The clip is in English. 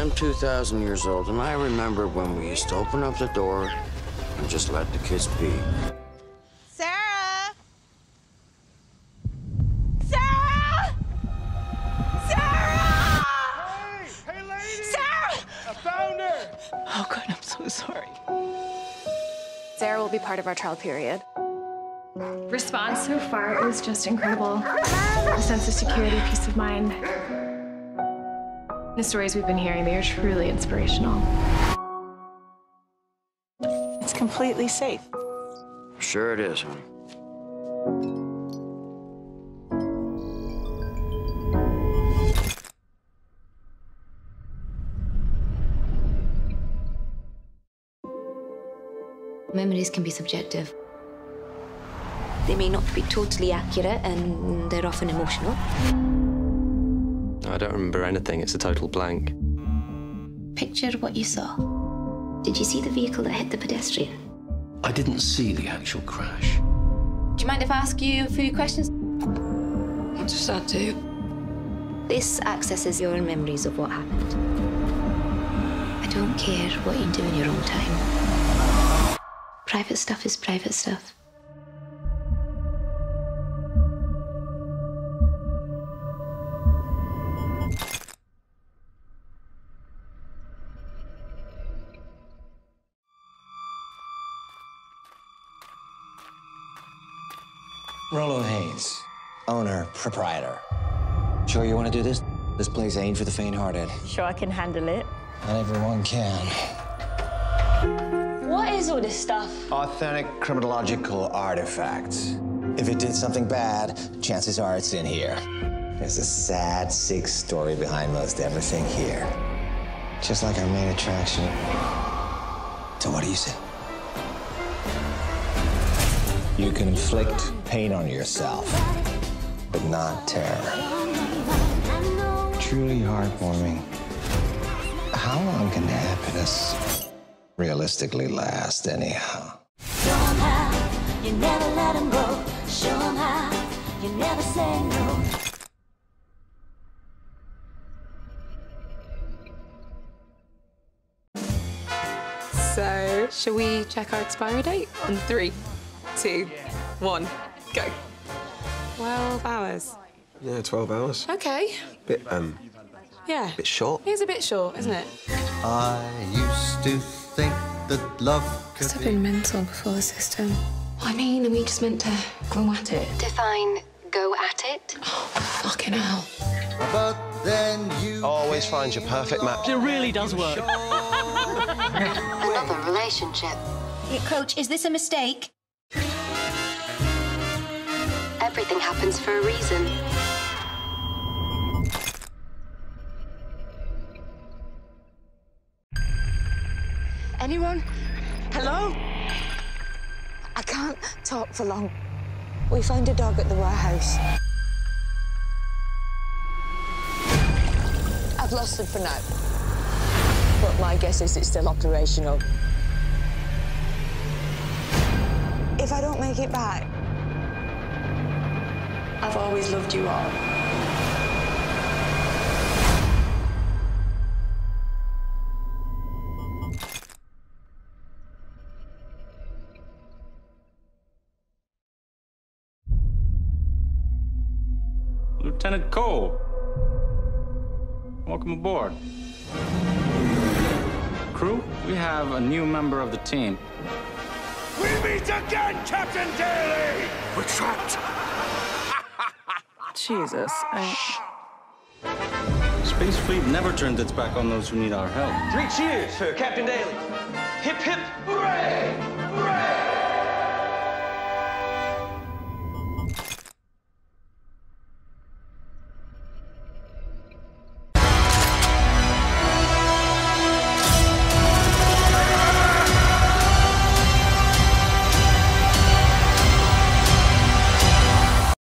I'm 2,000 years old, and I remember when we used to open up the door and just let the kids be. Sarah! Sarah! Sarah! Hey, hey, lady! Sarah! I found her! Oh, God, I'm so sorry. Sarah will be part of our trial period. Response so far is just incredible. A sense of security, peace of mind. The stories we've been hearing, they are truly inspirational. It's completely safe. Sure it is, honey. Memories can be subjective. They may not be totally accurate and they're often emotional. I don't remember anything. It's a total blank. Picture what you saw. Did you see the vehicle that hit the pedestrian? I didn't see the actual crash. Do you mind if I ask you a few questions? What does that do? This accesses your memories of what happened. I don't care what you do in your own time. Private stuff is private stuff. Rollo Haynes, owner, proprietor. Sure you want to do this? This place ain't for the faint-hearted. Sure, I can handle it. Not everyone can. What is all this stuff? Authentic criminological artifacts. If it did something bad, chances are it's in here. There's a sad, sick story behind most everything here. Just like our main attraction. So what do you say? You can inflict pain on yourself, but not terror. Truly heartwarming. How long can happiness realistically last, anyhow? You never let him go. Show him how. You never say no. So, shall we check our expiry date? On three, two, one, go. 12 hours. Yeah, 12 hours. Okay. Bit, um, Yeah. bit short. It is a bit short, isn't it? I used to think that love could Must have been mental before the system. I mean, are we just meant to go at it? Define go at it. Oh, fucking hell. But then you Always find your perfect match. It really does work. Another relationship. Coach, is this a mistake? Everything happens for a reason. Anyone? Hello? I can't talk for long. We found a dog at the warehouse. I've lost him for now. But my guess is it's still operational. If I don't make it back, I've always loved you all. Lieutenant Cole. Welcome aboard. Crew, we have a new member of the team. We meet again, Captain Daly! We're trapped. Jesus. I... Space Fleet never turns its back on those who need our help. Three cheers for Captain Daly. Hip, hip. Hooray! Hooray!